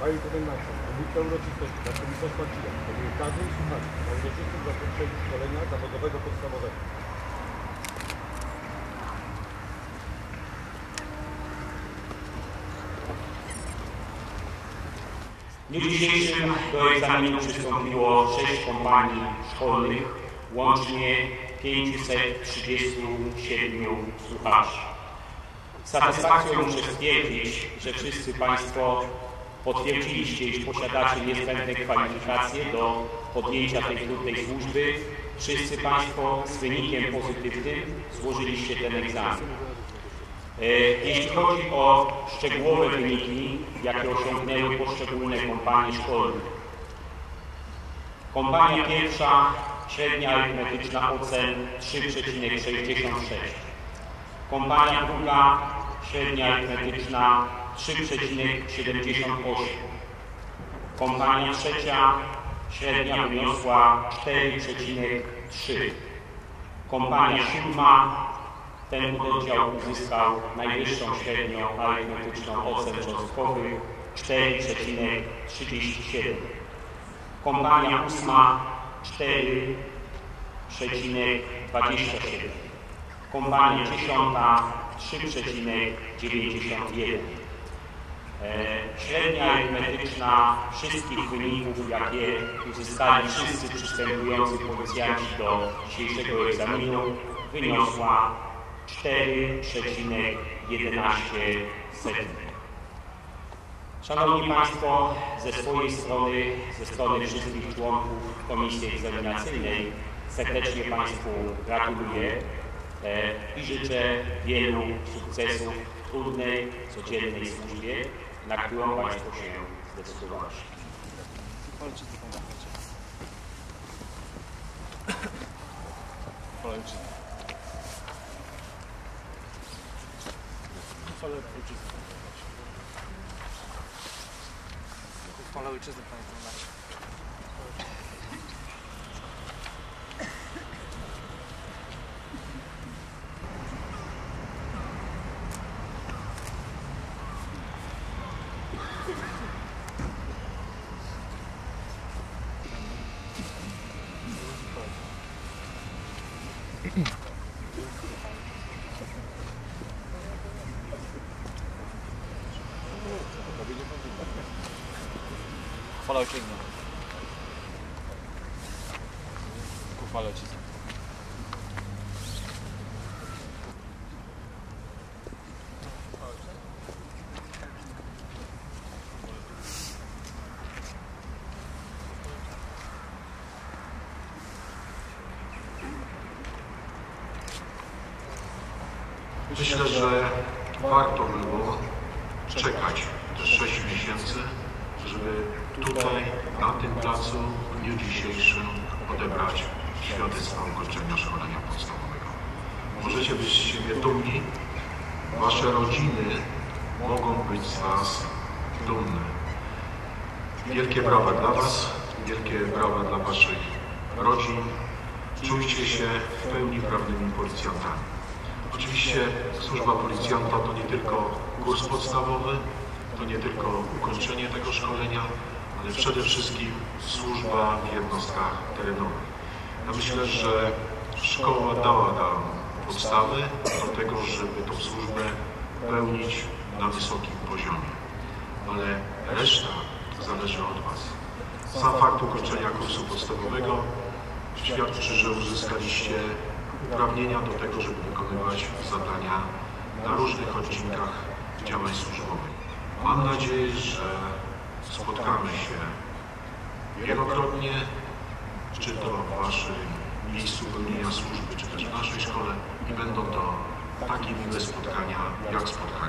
Panie Komendancie, oblicza uroczystości na komisarz Marcina powołuje każdy słuchaczy na uroczystym zakończeniu szkolenia zawodowego podstawowego. W dniu dzisiejszym do egzaminu przystąpiło 6 kompanii szkolnych, łącznie 537 słuchaczy. Z satysfakcją muszę stwierdzić, że wszyscy Państwo potwierdziliście, iż posiadacie niezbędne kwalifikacje do podjęcia tej trudnej służby. Wszyscy Państwo z wynikiem pozytywnym złożyliście ten egzamin. E, Jeśli chodzi o szczegółowe wyniki, jakie osiągnęły poszczególne kompanie szkolne. Kompania pierwsza, średnia arytmetyczna ocen 3,66. Kompania druga, średnia arytmetyczna 3,78. Kompania trzecia, średnia wyniosła 4,3. Kompania siódma, ten pododdział uzyskał najwyższą średnią arytmetyczną ocen cząstkowych 4,37. Kompania ósma 4,27. Kompania dziesiąta 3,91. E, Średnia arytmetyczna wszystkich wyników, jakie uzyskali wszyscy przystępujący policjanci do dzisiejszego egzaminu, wyniosła 4,11. Szanowni Państwo, ze swojej strony, ze strony wszystkich członków Komisji Egzaminacyjnej serdecznie Państwu gratuluję e, i życzę wielu sukcesów w trudnej, codziennej służbie, na którą Państwo się zdecydowali. Chwała ojczyzny, panie komendancie. Chwała ojczyzny. Ku chwale ojczyzny. Myślę, że warto było czekać te 6 miesięcy, żeby tutaj, na tym placu, w dniu dzisiejszym odebrać świadectwo ukończenia szkolenia podstawowego. Możecie być z siebie dumni. Wasze rodziny mogą być z Was dumne. Wielkie brawa dla Was, wielkie brawa dla Waszych rodzin. Czujcie się w pełni prawnymi policjantami. Oczywiście służba policjanta to nie tylko kurs podstawowy, to nie tylko ukończenie tego szkolenia, ale przede wszystkim służba w jednostkach terenowych. Ja myślę, że szkoła dała nam podstawy do tego, żeby tą służbę pełnić na wysokim poziomie. Ale reszta zależy od Was. Sam fakt ukończenia kursu podstawowego świadczy, że uzyskaliście uprawnienia do tego, żeby wykonywać zadania na różnych odcinkach działań służbowych. Mam nadzieję, że spotkamy się wielokrotnie, czy to w Waszym miejscu pełnienia służby, czy też w naszej szkole i będą to takie miłe spotkania, jak spotkanie